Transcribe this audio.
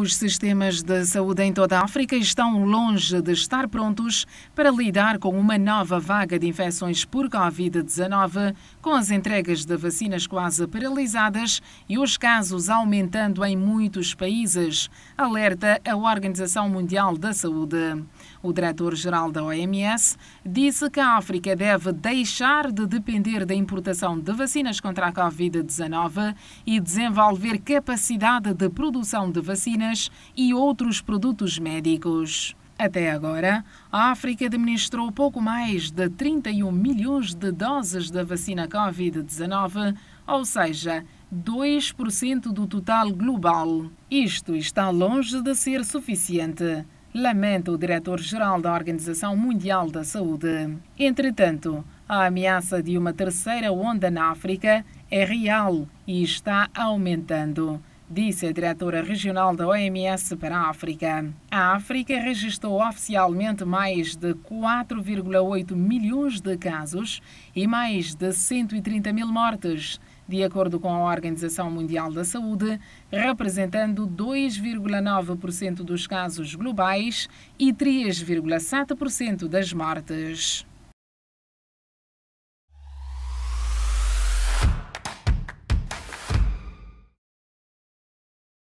Os sistemas de saúde em toda a África estão longe de estar prontos para lidar com uma nova vaga de infecções por Covid-19, com as entregas de vacinas quase paralisadas e os casos aumentando em muitos países, alerta a Organização Mundial da Saúde. O diretor-geral da OMS disse que a África deve deixar de depender da importação de vacinas contra a Covid-19 e desenvolver capacidade de produção de vacinas e outros produtos médicos. Até agora, a África administrou pouco mais de 31 milhões de doses da vacina Covid-19, ou seja, 2% do total global. Isto está longe de ser suficiente lamenta o diretor-geral da Organização Mundial da Saúde. Entretanto, a ameaça de uma terceira onda na África é real e está aumentando disse a diretora regional da OMS para a África. A África registrou oficialmente mais de 4,8 milhões de casos e mais de 130 mil mortes, de acordo com a Organização Mundial da Saúde, representando 2,9% dos casos globais e 3,7% das mortes.